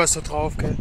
Hast da drauf, gell?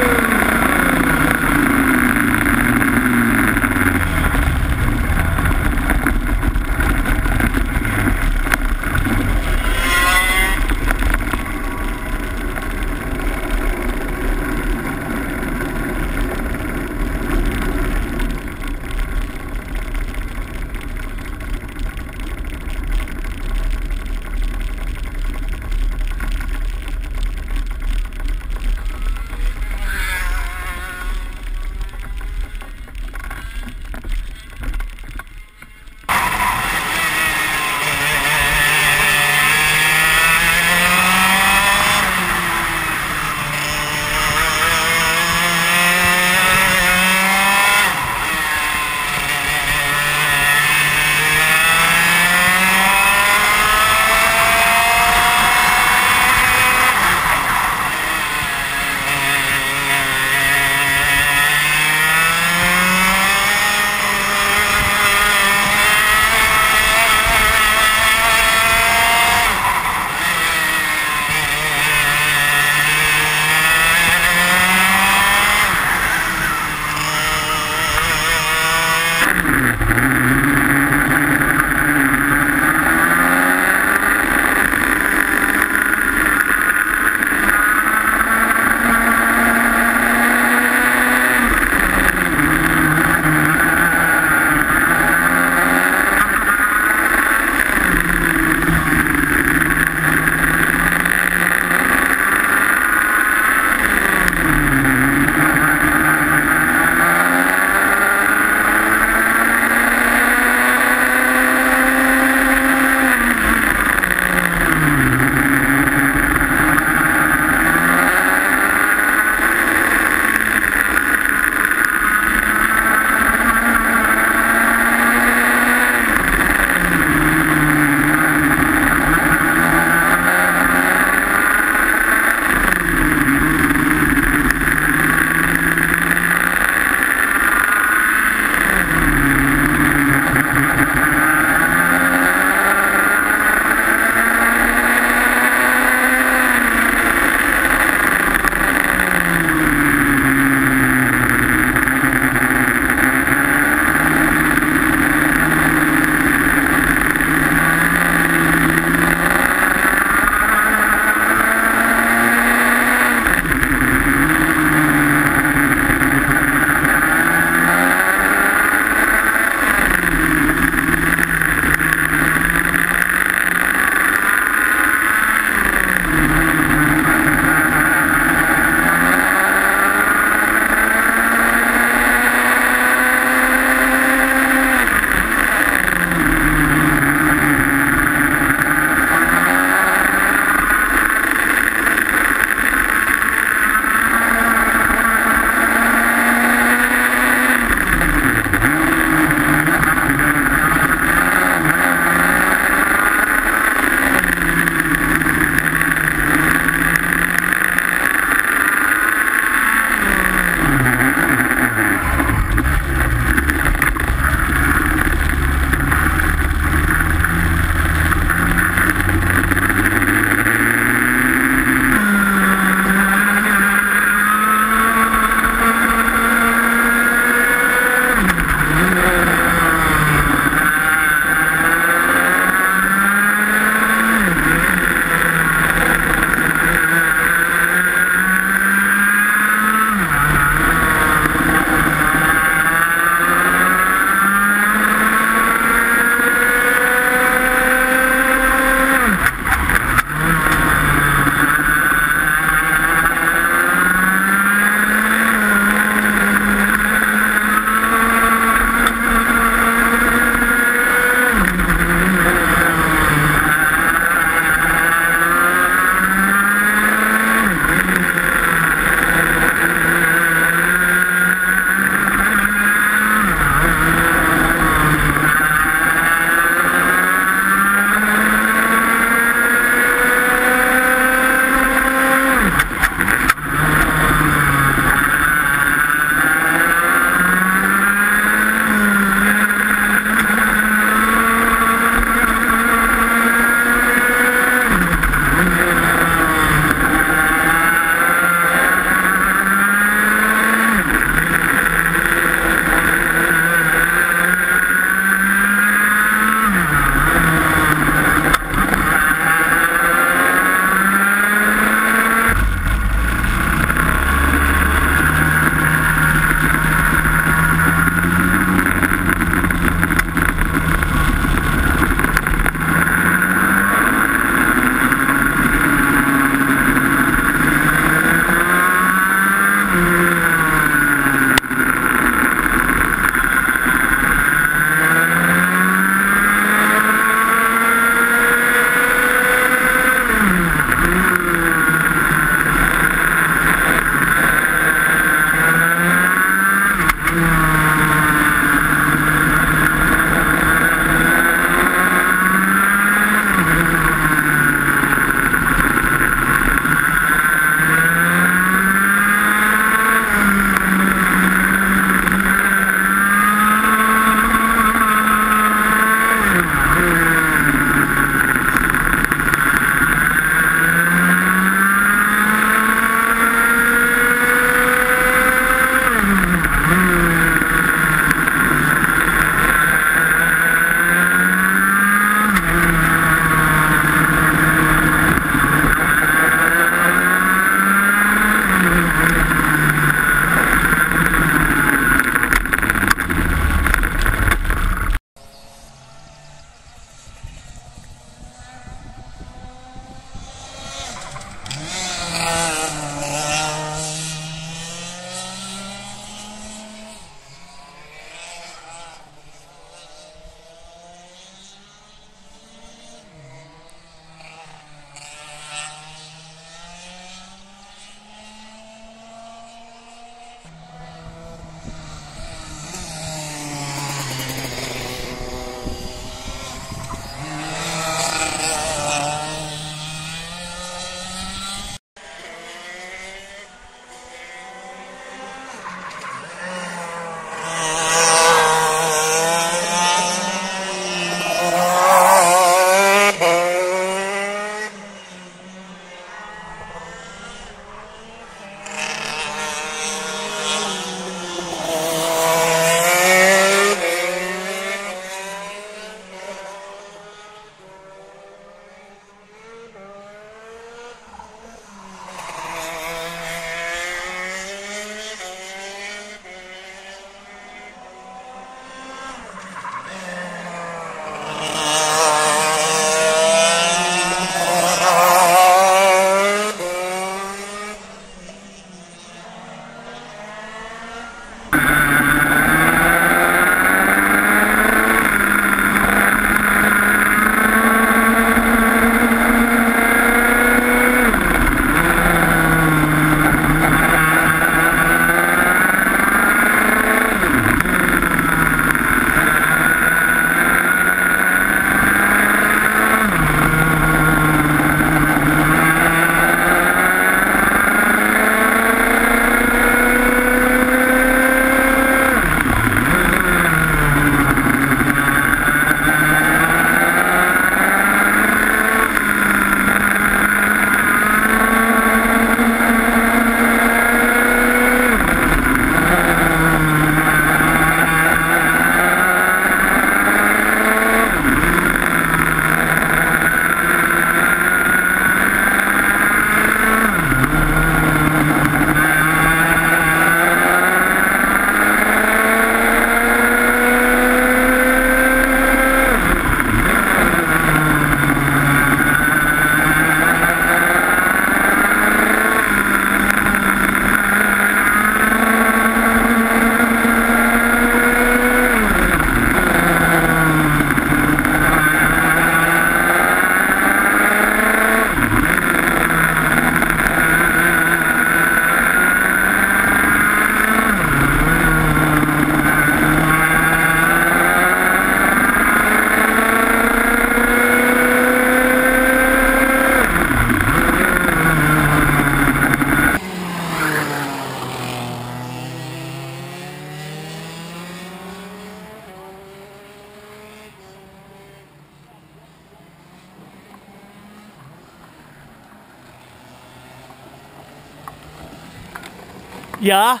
Ja?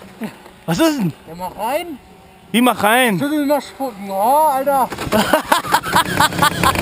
Was ist denn? Ja, mach rein. Wie mach rein? Du, du, mach spucken. Oh, Alter.